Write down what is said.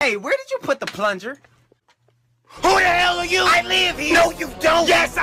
Hey, where did you put the plunger? Who the hell are you? I live here. No, you don't. Yes,